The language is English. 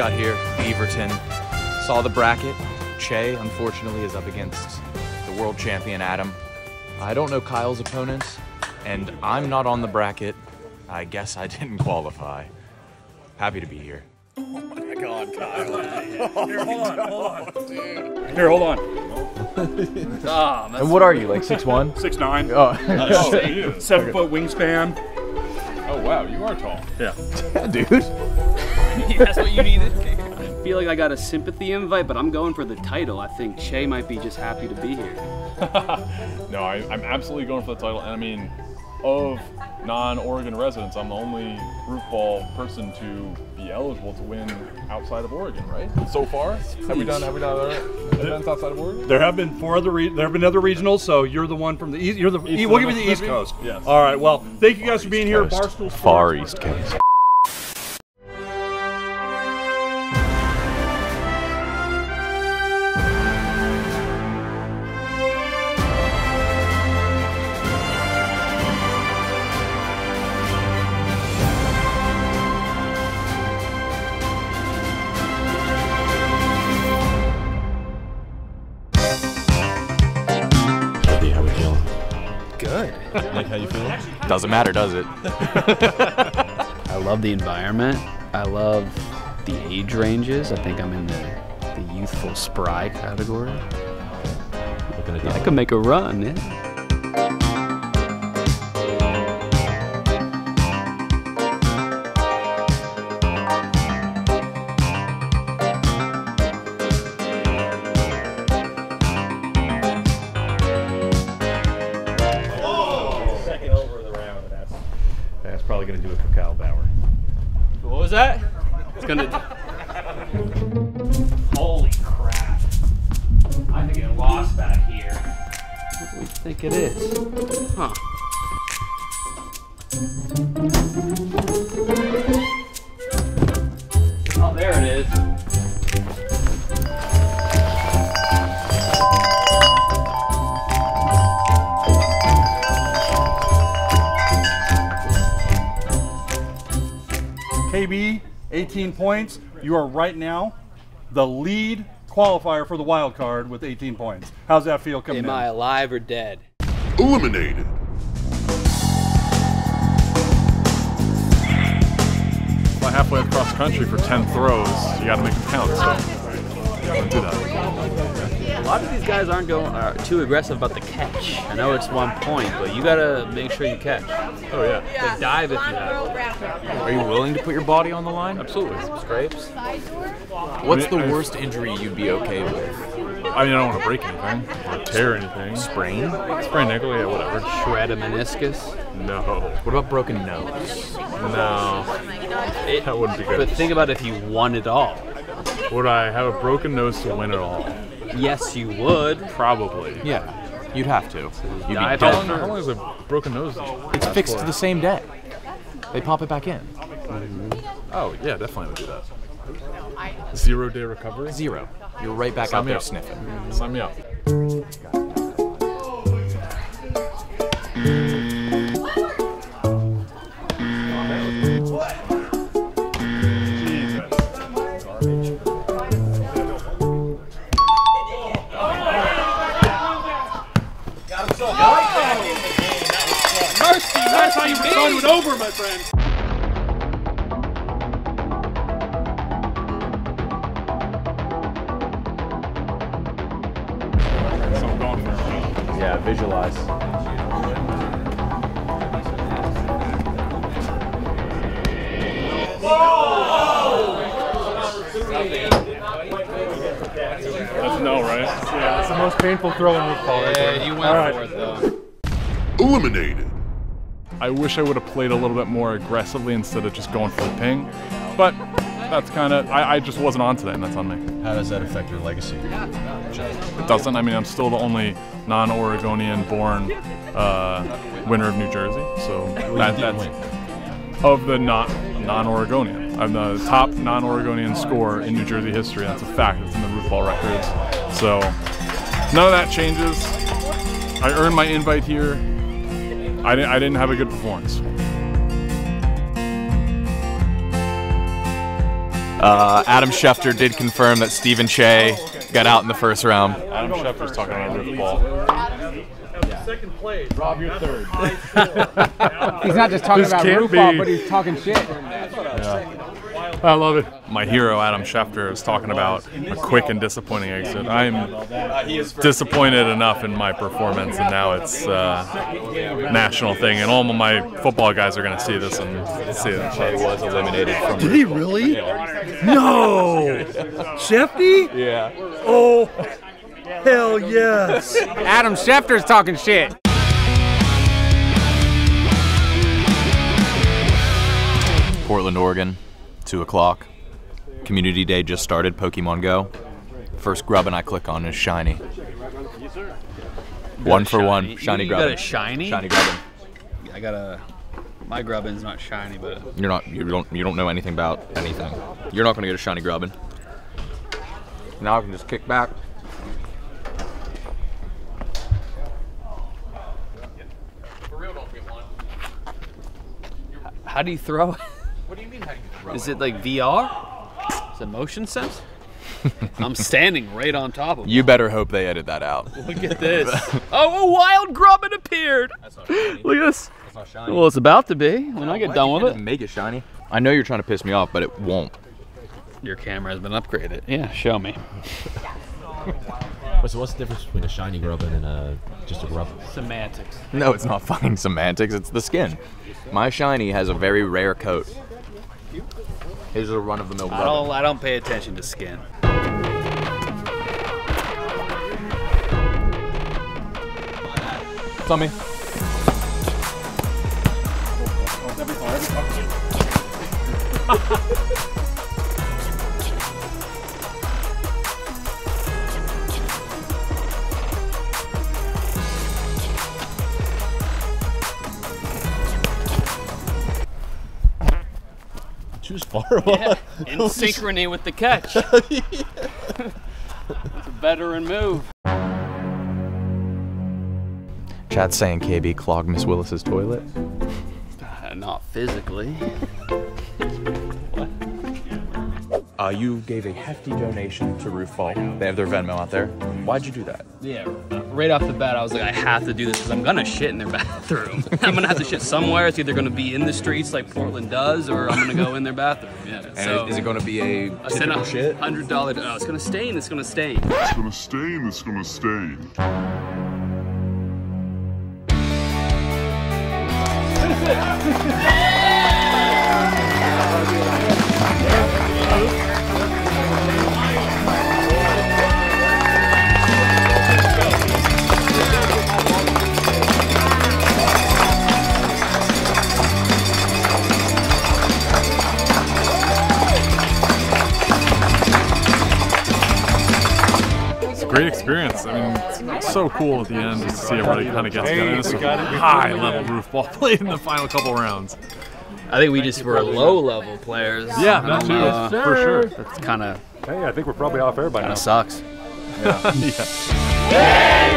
Just got here, Beaverton. Saw the bracket. Che, unfortunately, is up against the world champion Adam. I don't know Kyle's opponents, and I'm not on the bracket. I guess I didn't qualify. Happy to be here. Oh my god, Kyle. Here, hold on, hold on. Here, hold on. that's And what are you, like six one? six nine. Oh, Oh, seven foot wingspan. Oh wow, you are tall. Yeah. dude. That's what you needed. I feel like I got a sympathy invite, but I'm going for the title. I think Che might be just happy to be here. No, I, I'm absolutely going for the title, and I mean, of non-Oregon residents, I'm the only roofball person to be eligible to win outside of Oregon, right? So far, have we done have we done other events outside of Oregon? There have been four other. Re- there have been other regionals, so you're the one from the east. You're the. East we'll give you the East Coast. Yes. All right. Well, thank you guys for being here. Coast. Barstool Sports. Far East Coast. Good. Like how you feel? Doesn't matter, does it? I love the environment. I love the age ranges. I think I'm in the, the youthful spry category. Looking at I could make a run, yeah. That's probably gonna do it for Kyle Bauer. What was that? It's gonna. Holy crap! I think I lost back here. What do we think it is? Huh? 18 points. You are right now the lead qualifier for the wild card with 18 points. How's that feel coming Am in? I alive or dead? Eliminated. Fly halfway across the country for 10 throws, you got to make them count. So, lot of these guys aren't going are too aggressive about the catch. I know it's one point, but you gotta make sure you catch. Oh yeah, Like dive if you have. Are you willing to put your body on the line? absolutely. Scrapes. What's the I mean, I- worst injury you'd be okay with? I mean, I don't want to break anything or tear anything. Sprain? Sprain ankle, yeah, whatever. Shred a meniscus. No, What about broken nose? no, It- that wouldn't be good. But think about if you won it all. Would I have a broken nose to win it all? Yes, you would. Probably. Yeah, you'd have to. You'd be Dive How dead long, how long is a broken nose? It's fixed the same day. They pop it back in. Oh yeah, definitely would do that. Zero day recovery. Zero. You're right back Sign out me there up. sniffing. Sign me up. How you resign it over, my friend. So I'm going for it. Yeah, visualize. That's no, right? Yeah, it's the most painful throw in Roofball right. Yeah, you went All right. for it though. Eliminated. I wish I would have played a little bit more aggressively instead of just going for the ping. But that's kind of, I, I just wasn't on today, and that's on me. How does that affect your legacy? It doesn't. I mean, I'm still the only non-Oregonian born uh, winner of New Jersey. So that, that's win. of the not non-Oregonian. I'm the top non-Oregonian scorer in New Jersey history. That's a fact. It's in the Roofball records. So none of that changes. I earned my invite here. I didn't, I didn't have a good performance. Uh, Adam Schefter did confirm that Stephen Che got out in the first round. Adam Schefter's talking about roof ball. Second place. Rob, you're third. He's not just talking This about can't roof ball, but he's talking shit. I love it. My hero, Adam Schefter, is talking about a quick and disappointing exit. I'm disappointed enough in my performance, and now it's a national thing, and all of my football guys are going to see this and see it. Che was eliminated from. Did he really? No! Shefty? Yeah. Oh, hell yes! Adam Schefter's talking shit. Portland, Oregon, 2 o'clock. Community Day just started, Pokemon Go. First grubbin I click on is Shiny. One for one, Shiny you Grubbin. got a shiny? Shiny Grubbin. I got a. My grubbin's not shiny, but You're not, you don't, you don't know anything about anything. You're not gonna get a Shiny Grubbin. Now I can just kick back. how do you throw it? What do you mean? How do you throw Is it like VR? Is it motion sense? I'm standing right on top of it. You better hope they edit that out. Look at this. oh, a wild grubbin appeared. Look at this. Well, it's about to be when I get done with it. Make it shiny. I know you're trying to piss me off, but it won't. Your camera has been upgraded. Yeah, show me. So what's the difference between a shiny grubbin and a just a grubbin? Semantics. No, it's not fucking semantics. It's the skin. My shiny has a very rare coat. His is a run-of-the-mill I don't. I don't pay attention to skin. Tell me. Choose far. Yeah, in synchrony with the catch. it's a veteran move. Chat's saying KB clogged Miss Willis's toilet. Uh, not physically. Uh, you gave a hefty donation to Roofball. They have their Venmo out there. Why'd you do that? Yeah, right off the bat, I was like, I have to do this because I'm gonna shit in their bathroom. I'm gonna have to shit somewhere. It's either gonna be in the streets like Portland does, or I'm gonna go in their bathroom. Yeah. And so is it going to be a I sent typical a shit? hundred dollar. Oh, it's gonna stain. It's gonna stain. It's gonna stain, it's gonna stain. It's a great experience. I mean, it's, it's so cool at the end just to see everybody kind of get together. This is high level roof ball played in the final couple rounds. I think we just were low level players. Yeah, that too, Uh, for sure. That's kind of Hey, I think we're probably off air by kind now. of sucks. yeah.